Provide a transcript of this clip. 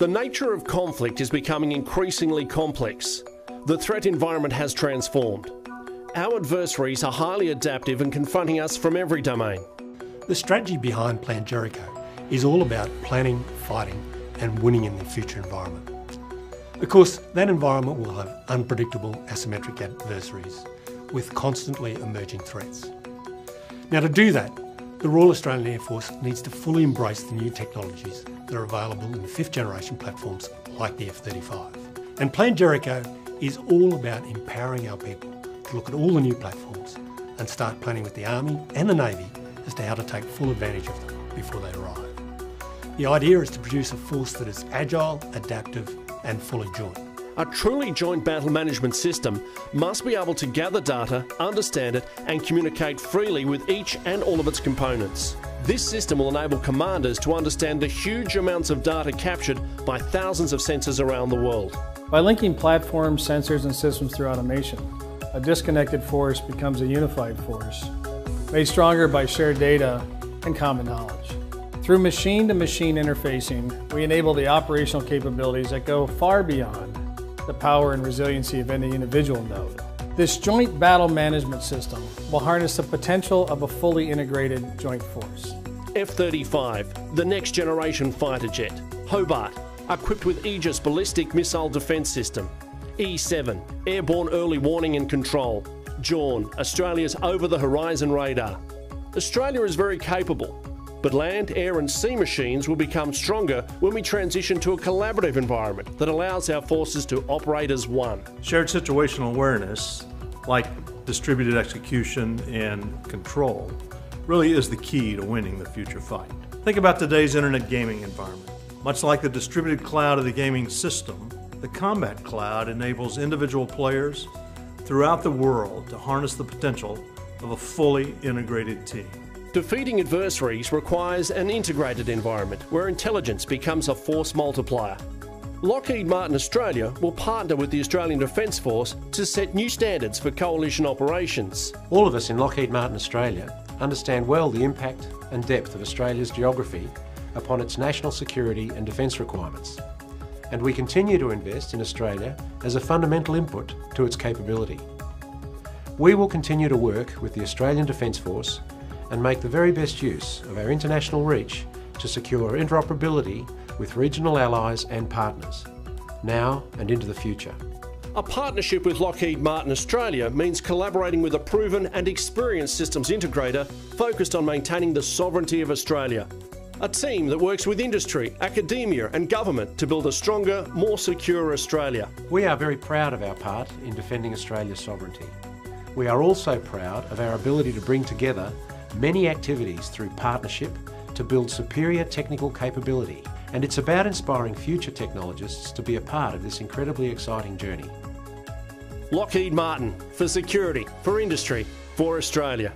The nature of conflict is becoming increasingly complex. The threat environment has transformed. Our adversaries are highly adaptive and confronting us from every domain. The strategy behind Plan Jericho is all about planning, fighting, and winning in the future environment. Of course, that environment will have unpredictable asymmetric adversaries with constantly emerging threats. Now, to do that, the Royal Australian Air Force needs to fully embrace the new technologies that are available in the fifth generation platforms like the F 35. And Plan Jericho is all about empowering our people to look at all the new platforms and start planning with the Army and the Navy as to how to take full advantage of them before they arrive. The idea is to produce a force that is agile, adaptive, and fully joint. A truly joint battle management system must be able to gather data, understand it, and communicate freely with each and all of its components. This system will enable commanders to understand the huge amounts of data captured by thousands of sensors around the world. By linking platforms, sensors, and systems through automation, a disconnected force becomes a unified force, made stronger by shared data and common knowledge. Through machine to machine interfacing, we enable the operational capabilities that go far beyond the power and resiliency of any individual node. This joint battle management system will harness the potential of a fully integrated joint force. F-35, the next generation fighter jet. Hobart, equipped with Aegis ballistic missile defence system. E-7, airborne early warning and control. JORN, Australia's over-the-horizon radar. Australia is very capable, but land, air, and sea machines will become stronger when we transition to a collaborative environment that allows our forces to operate as one. Shared situational awareness, like distributed execution and control, really is the key to winning the future fight. Think about today's internet gaming environment. Much like the distributed cloud of the gaming system, the combat cloud enables individual players throughout the world to harness the potential of a fully integrated team. Defeating adversaries requires an integrated environment where intelligence becomes a force multiplier. Lockheed Martin Australia will partner with the Australian Defence Force to set new standards for coalition operations. All of us in Lockheed Martin Australia understand well the impact and depth of Australia's geography upon its national security and defence requirements. And we continue to invest in Australia as a fundamental input to its capability. We will continue to work with the Australian Defence Force and make the very best use of our international reach to secure interoperability with regional allies and partners, now and into the future. A partnership with Lockheed Martin Australia means collaborating with a proven and experienced systems integrator focused on maintaining the sovereignty of Australia. A team that works with industry, academia, and government to build a stronger, more secure Australia. We are very proud of our part in defending Australia's sovereignty. We are also proud of our ability to bring together many activities through partnership to build superior technical capability, and it's about inspiring future technologists to be a part of this incredibly exciting journey. Lockheed Martin, for security, for industry, for Australia.